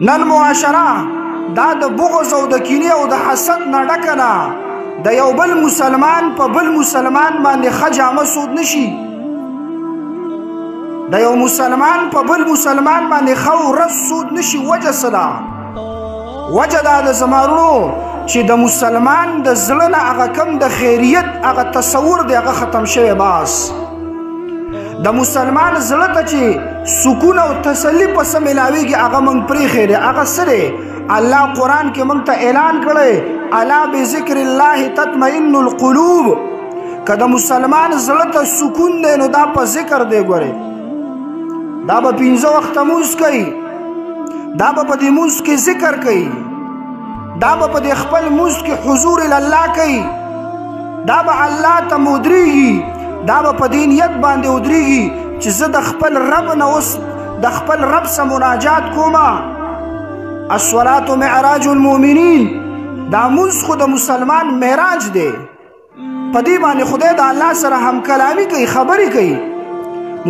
نن معاشره دا د بغض او د کینې او د حسد نه ډکه ده د یو بل مسلمان په بل مسلمان باندې ښه جامه سود نشي د یو مسلمان په بل مسلمان باندې ښه ورځ سود نشي وجه څه ده وجه دا د زمارونو چې د مسلمان د زړه نه هغه کم د خیریت هغه تصور دی هغه ختم شوی باس د مسلمان زړه ته چې سکون او تسلی په سم ملاويږي هغه مونږ پرې خیره هغه سره الله قران کې مونږ ته اعلان کړي الا بذکر الله تطمئن القلوب کله مسلمان زړه ته سکون دی نو دا په ذکر دی ګوره دا به پنځه وخت موس کوي دا به په دې موس کې ذکر کوي دا به په دې خپل موس کې حضور الله کوي دا به الله ته مودريږي دا به په دې نیت باندې ودريږي چې زه د خپل رب نه اوس د خپل رب سره مناجات کوم الصلاه معراج المؤمنین دا موس خو د مسلمان معراج دی په دې باندې خدای د الله سره هم کلامي کوي خبرې کوي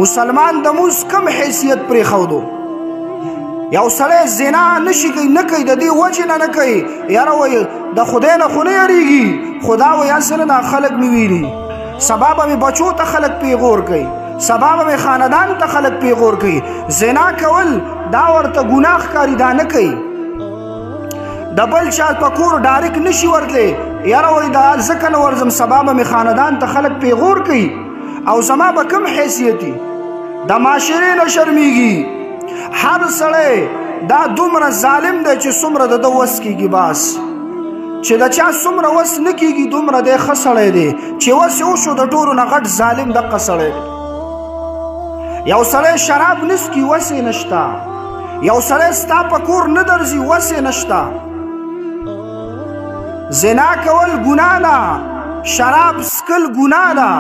مسلمان د موس کم حیثیت پرې خودو یو سړی زنا نشي کوي نه کوي د دې وجه نه نه کوي یاره وایي د خدای نه خو نه یریږي خدا وایي هسې نه دا خلک مې ویني سبا به مې بچو ته خلک پیغور کوي سبا به مې خاندان ته خلک پیغور کوي زنا کول دا ورته ګناه ښکاري دا نه کوي د بل چا په کور ډایرک نشي ورتلی یاره وای دا ځکه نه ورځم سبا به مې خاندان ته خلک پیغور کوي او زما به کم حیثیتي د معاشرې نه شرمیږي هر سړی دا دومره ظالم دی چې څومره د ده وس کېږي باس چې د چا څومره وس نه کېږي دومره دی ښه سړی دی چې وس یې وشو د ټولو نه غټ ظالم دقه سړی دی یو سړی شراب نسکي وس یې نشته یو سړی ستا په کور نه درځي وس یې نشته زنا کول ګناه ده شراب څکل ګناه ده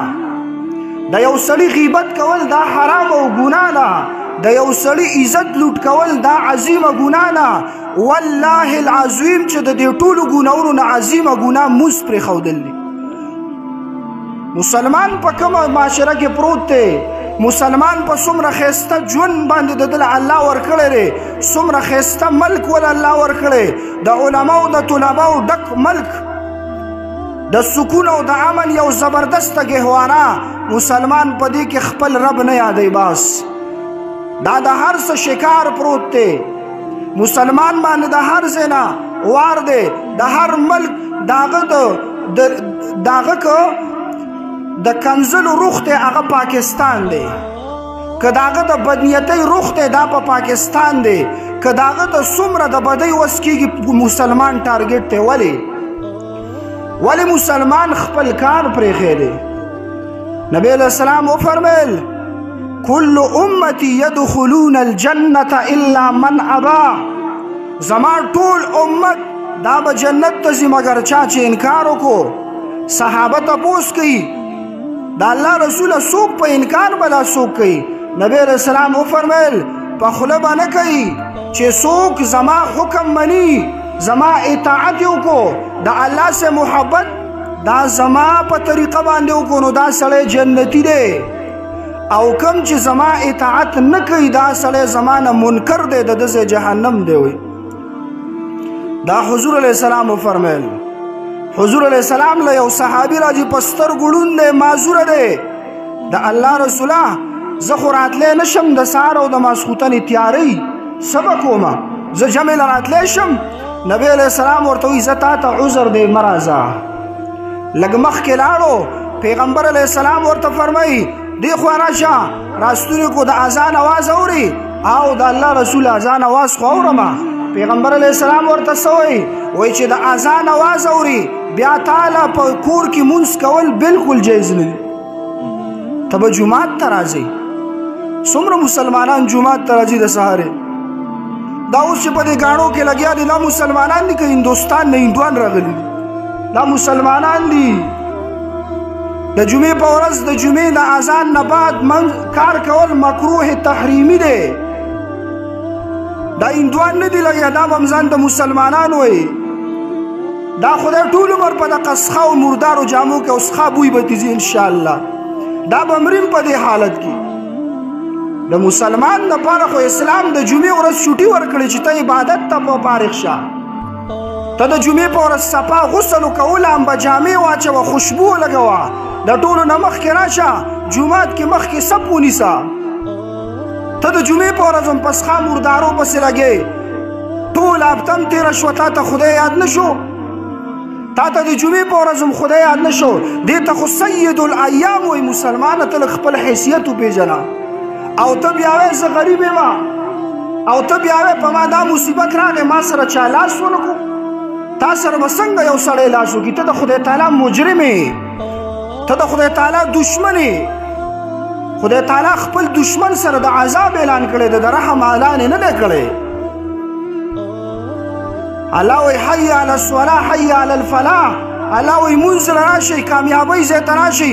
د یو سړي غیبت کول دا حرام او ګناه ده د یو سړي عزت لوټ کول دا عظیمه ګناه ده والله العظیم چې د دې ټولو ګناونو نه عظیمه ګناه موس پرې ښودل دي مسلمان په کومه معاشره کې پروت دی مسلمان په څومره خسته ژوند باندې د دل الله ورکړی دی څومره خسته ملک ول الله ورکړی د علماو د طلباو ډک ملک د سکون او د امن یو زبردست ګهوارا مسلمان په دې کې خپل رب نه یادې باس دا د هر څه شکار پروت دی مسلمان باندې د هر زنا وار دی د هر ملک داغه د داغه کو د کنزل روخ ته هغه پاکستان دی که داغه د بدنیتۍ روخ ته دا په پاکستان دی که داغه د سمره د بدۍ وس کېږي مسلمان ټارګټ ته ولی ولی مسلمان خپل کار پرې خېره نبی علیہ السلام او فرمایل کل امتی يدخلون الجنه الا من ابا زما ټول امت دا به جنت ته ځي مګر چا چې انکار وکړو صحابه ته پوس کوي دا الله رسول سوق په انکار بلا سوق کوي نبی علیہ السلام او فرمایل په خله باندې کوي چې سوق زما حکم مني زما اطاعت یو کو د الله سره محبت دا زما په طریقه باندې وکړو نو دا سړی جنتی دی او کم چې زما اطاعت نه کوي دا سړی زما نه منکر دی د دسه جهنم دی وي دا حضور علی السلام فرمایل حضور علی السلام له یو صحابي راځي پستر ګړوند معذور دی د الله رسوله زه خو راتلی نشم د سهار او د ماسخوتنې تیارۍ څه به کوم زه جمع له راتلی شم نبی علیه السلام ورته وایي زه تا ته عذر دی مه راځه لږ مخکې لاړو پیغمبر علیه السلام ورته فرمایي دی خوا راشه راستوني کو د اذان اواز اوري او د الله رسول اذان आवाज خو اورما پیغمبر علی السلام ورته سوی وای چې د اذان आवाज اوري بیا تعالی په کور کې مونږ کول بالکل جایز نه دي تب جمعات ته راځي څومره مسلمانان جمعات ته راځي د سهاره دا اوس چې په دې غاڼو کې لګیا دي دا مسلمانان دي که هندوستان نه هندوان راغلي دا مسلمانان دي د جمعې په ورځ د جمعې د اذان نه بعد من کار کول مکروه تحریمی دی دا هندوان نه دي لګیا دا به هم ځان د مسلمانان وایي دا خدای ټول عمر په دغه سخه او مردارو جامو کې او سخه بوی به تیزي انشاءالله دا به مریم په دې حالت کې د مسلمان لپاره خو اسلام د جمعې ورځ چوټي ورکړي چې ته عبادت ته مبارک شه ته د جمعې په ورځ صفا غسل وکړه لامبه جامې واچوه خوشبو ولګوه د ټولو نه مخکې راشه جومات کې مخکې سپ ونیسه ته د جمعې په ورځ هم په څښا مردارو پسې لګې ټول هفتم تېره شوه تا ته خدای یاد نه شو تا ته د جمعې په ورځ هم خدای یاد نه شو دې ته خو سید الایام وایي مسلمانه ته لږ خپل حیثیت وپېژنه او ته بیا وې زه غریب یم او ته بیا وې په ما دا مصیبت راغې ما سره چا لاس ونکو تا سره به څنګه یو سړی لاس وکړي ته د خدای تعالی مجرم یې ته د خدای تعالی دشمن یې خدای تعالی خپل دشمن سره د عذاب اعلان کړی د رحم اعلان نه دی کړی الله وی حی علی الصلاح حی علی الفلاح الله وی منزل راشي کامیابی زه تراشي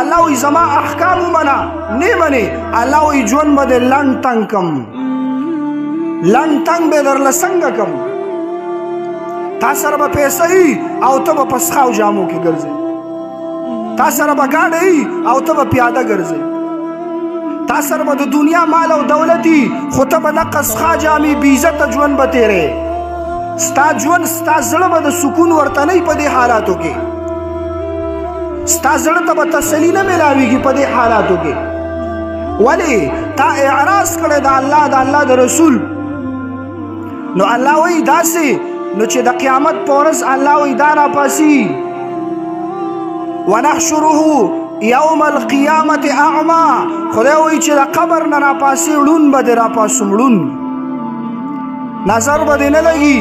الله وی زما احکام ومنه نه منی الله وی ژوند به د لنډ تنګ کم لنډ تنګ به درله څنګه کم تا سره به پیسې او ته به پسخاو جامو کې ګرځې تا سره به ګاډې او ته به پیاده ګرځې تا سره به د دنیا مال او دولتي خو ته به د قصخا جامې بې عزته ژوند به تیرې ستا ژوند ستا زړه به د سکون ورته نه په دې حالاتو کې ستا زړه ته به تسلی نه ملاویږي په دې حالاتو کې ولی تا اعراض کړی د الله د الله د رسول نو الله وایي داسې نو چې د قیامت په ورځ الله وایي دا راپاسي ونحشره یوم القیامت اعما خدای وایي چې د قبر نه راپاسي ړون به دې راپاسم ړون نظر به دې نه لګي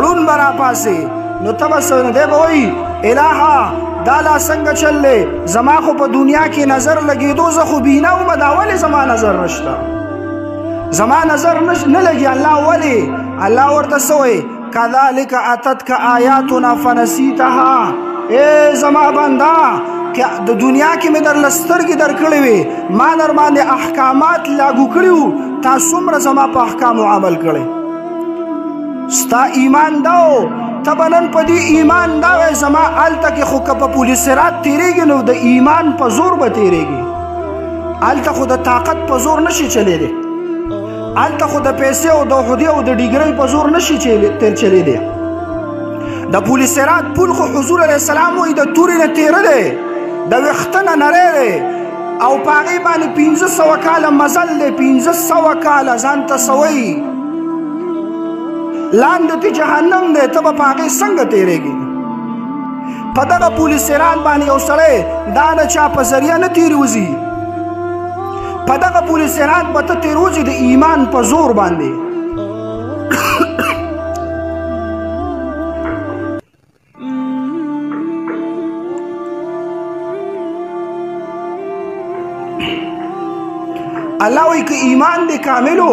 ړون به راپاسې نو ته به څه نه دی به وایي الهه دا لا څنګه چل دی زما خو په دنیا کې نظر لګېدو زه خو بینا وم دا ولې زما نظر نشته زما نظر نه لګي الله ولې الله ورته څه وایي کذالک اتتک آیاتنا فنسیتها اے زما بندا که د دنیا کې مې در لسترګې در کړې وي ما در باندې احکامات لاګو کړیو تا څومره زما په احکامو عمل کړي ستا ایمان داو تبنن په دې ایمان دا وې زما الته کې خو کپ پولیس رات تیریږي نو د ایمان په زور به تیریږي الته خو د طاقت په زور نشي چلے دي الته خو د پیسې او د حدی او د ډیګری په زور نشي چې تیر چلی دی د پولیسرات پول خو حضور علی السلام وي د تورې نه تیر دی د وختنه نری دی او پاغي باندې 1500 کال مزل دی 1500 کال ځان ته سوي لاندې ته جهنم دی ته په پاغي څنګه تیرېږي په دغه پولیس ایران باندې یو سړی دا نه چا په ذریعہ نه تیروزی په دغه پولیس سرات به ته تیروځي د ایمان په زور باندې الله وی که ایمان دې کاملو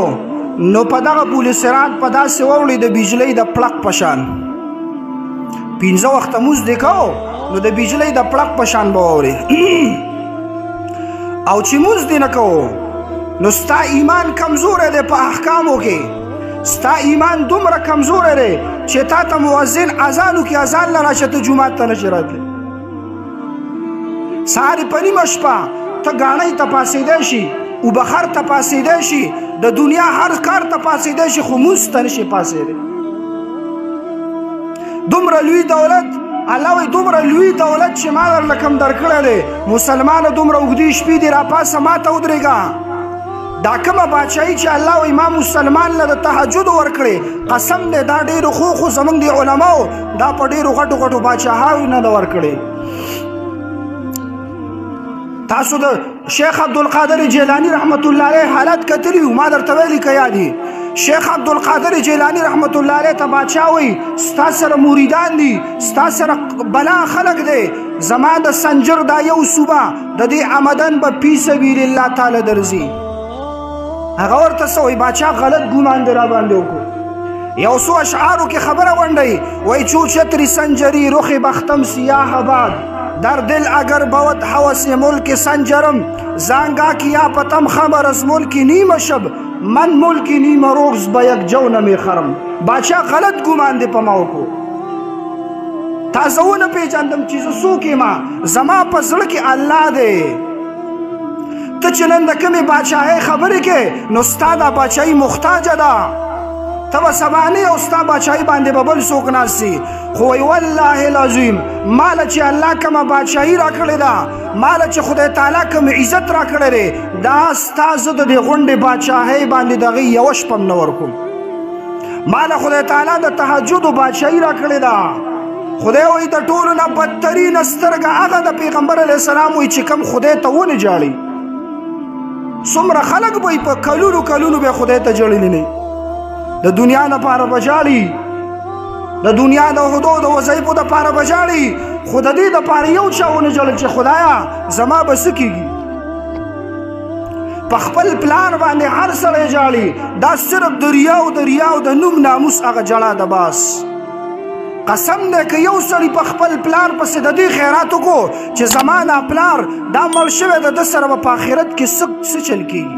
نو په دغه پولیس سرات په داسې وړي د بجلی د پړق پشان پینځه وخت موز دې کو نو د بجلی د پړق پشان به ووري او چې مونږ دې نه کوو نو ستا ایمان کمزوری دی په احکامو کې ستا ایمان دومره کمزوری دی چې تا ته مؤذن اذانو کې اذان له راشه ته جومات ته نشي راتلی سهار په نیمه شپه ته ګاڼۍ ته پاسېدی شي وبخر ته پاسېدی شي د دنیا هر کار ته پاسېدی شي خو مونځ ته نشي پاسېدی دومره لوی دولت الله وي دومره لوی دولت چې ما در لکم درکړی دی مسلمانه دومره اوږدې شپې دې راپاسه ما ته ودرېږه دا کومه بادشاهي چې الله وي ما مسلمان له د تهجد ورکړې قسم دی دا ډېرو خو خو زمونږ د علماو دا په ډېرو غټو غټو بادشاهاوي نه ده ورکړې تاسو د شیخ عبد القادر جیلانی رحمت الله علیه حالت کتلی ما درته ویل کیا دی شیخ عبد القادر جیلانی رحمت الله علیه ته بادشاہ وای ستا سره مریدان دي ستا سره بلا خلق دي زما د سنجر دا یو صوبه د دې آمدن به پی سبیل الله تعالی درځي هغه ورته سوې بادشاہ غلط ګومان درا باندې وکړو یو سو اشعارو کې خبره ونډي وای چو چتری سنجری رخ بختم سیاه آباد در دل اگر بود حوث ملک سنجرم زانگا کیا پتم خمر از ملک نیم شب من ملک نیم روغز با یک جو نمی خرم باچا غلط گمان دی پا ماو کو تا زو نه پیجندم چیز سو کی ما زما په زړه کې الله دی ته چې نن د کمی بادشاہي خبرې کې نو ستا دا بادشاہي محتاج ده ته به سبا نه او ستا بادشاہي باندې به بل څوک ناست خو وی والله العظیم مال چې الله کما بادشاہي راکړې دا مال چې خدای تعالی کوم عزت راکړې دی دا ستاسو د غونډې بادشاہي باندې دغه یو شپم نور کوم مال خدای تعالی د تهجد بادشاہي راکړې دا خدای وی د ټولو نه بدترین سترګه هغه د پیغمبر علی السلام وی چې کم خدای ته ونه جاړي څومره خلک به په کلونو کلونو به خدای ته جړلې نه د دنیا نه پاره بجاړي د دنیا د هدو د وظایفو د پاره بجاړي خود دې د پاره یو چاونه جوړ چې خدایا زما بس کیږي په خپل پلان باندې هر سره جاړي دا صرف د ریا او د ریا او د نوم ناموس هغه جړه د باس قسم دې که یو سړی په خپل پلار پسې د دې خیرات وکړو چې زمانہ پلار دا مړ شوی د سره په آخرت کې سخت څه چل کیږي